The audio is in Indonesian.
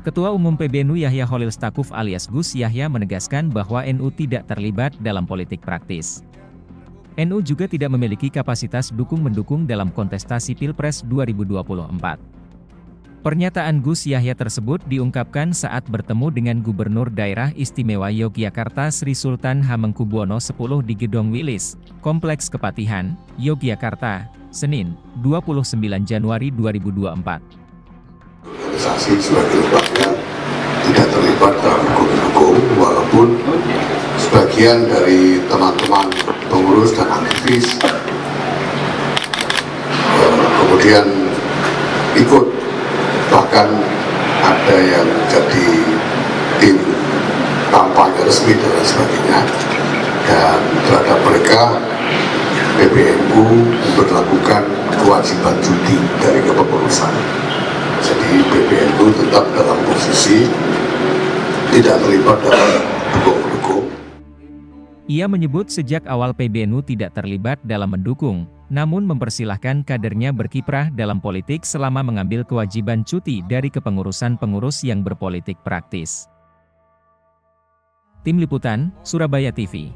Ketua Umum PBNU Yahya Holil Stakuf alias Gus Yahya menegaskan bahwa NU tidak terlibat dalam politik praktis. NU juga tidak memiliki kapasitas dukung-mendukung dalam kontestasi Pilpres 2024. Pernyataan Gus Yahya tersebut diungkapkan saat bertemu dengan Gubernur Daerah Istimewa Yogyakarta Sri Sultan Hamengkubuwono X di Gedong Wilis, Kompleks Kepatihan, Yogyakarta, Senin, 29 Januari 2024 organisasi sebagai lembaga tidak terlibat dalam hukum-hukum walaupun sebagian dari teman-teman pengurus dan aktivis eh, kemudian ikut. Bahkan ada yang jadi tim kampanye resmi dan sebagainya. Dan terhadap mereka PBNU memperlakukan kewajiban cuti dari kepengurusan jadi PBNU tetap dalam posisi tidak terlibat dalam dukung-dukung. Ia menyebut sejak awal PBNU tidak terlibat dalam mendukung, namun mempersilahkan kadernya berkiprah dalam politik selama mengambil kewajiban cuti dari kepengurusan pengurus yang berpolitik praktis. Tim Liputan, Surabaya TV